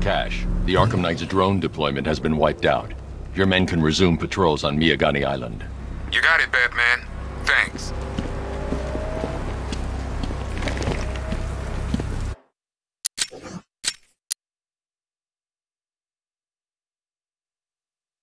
Cash, the Arkham Knight's drone deployment has been wiped out. Your men can resume patrols on Miagani Island. You got it, Batman. Thanks.